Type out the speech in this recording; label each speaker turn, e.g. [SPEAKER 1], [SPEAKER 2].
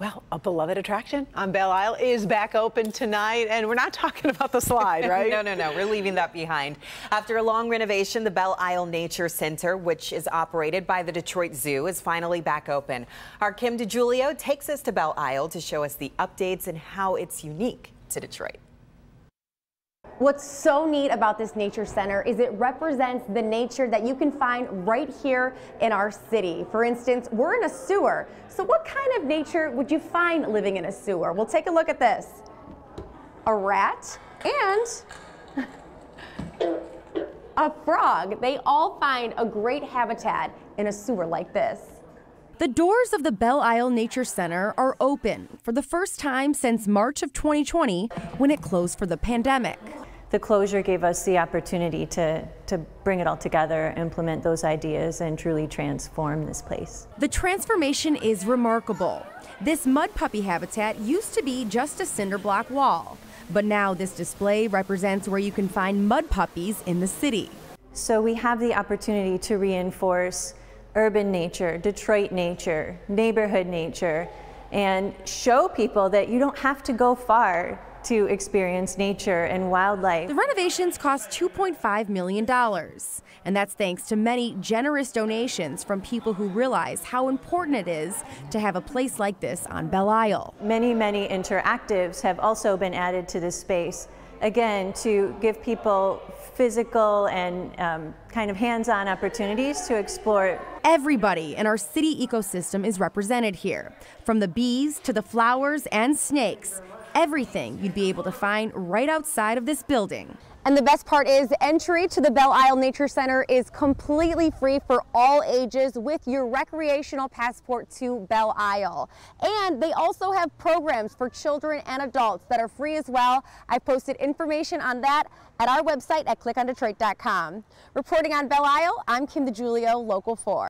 [SPEAKER 1] Well, a beloved attraction on Belle Isle is back open tonight, and we're not talking about the slide, right?
[SPEAKER 2] no, no, no. We're leaving that behind. After a long renovation, the Belle Isle Nature Center, which is operated by the Detroit Zoo, is finally back open. Our Kim DeJulio takes us to Belle Isle to show us the updates and how it's unique to Detroit.
[SPEAKER 3] What's so neat about this nature center is it represents the nature that you can find right here in our city. For instance, we're in a sewer. So what kind of nature would you find living in a sewer? We'll take a look at this. A rat and a frog. They all find a great habitat in a sewer like this.
[SPEAKER 4] The doors of the Belle Isle Nature Center are open for the first time since March of 2020 when it closed for the pandemic
[SPEAKER 5] the closure gave us the opportunity to, to bring it all together, implement those ideas, and truly transform this place.
[SPEAKER 4] The transformation is remarkable. This mud puppy habitat used to be just a cinder block wall, but now this display represents where you can find mud puppies in the city.
[SPEAKER 5] So we have the opportunity to reinforce urban nature, Detroit nature, neighborhood nature, and show people that you don't have to go far to experience nature and wildlife.
[SPEAKER 4] The renovations cost $2.5 million, and that's thanks to many generous donations from people who realize how important it is to have a place like this on Belle Isle.
[SPEAKER 5] Many, many interactives have also been added to this space, again, to give people physical and um, kind of hands-on opportunities to explore.
[SPEAKER 4] Everybody in our city ecosystem is represented here, from the bees to the flowers and snakes everything you'd be able to find right outside of this building.
[SPEAKER 3] And the best part is entry to the Belle Isle Nature Center is completely free for all ages with your recreational passport to Belle Isle. And they also have programs for children and adults that are free as well. I've posted information on that at our website at clickondetroit.com. Reporting on Belle Isle, I'm Kim DeJulio, Local 4.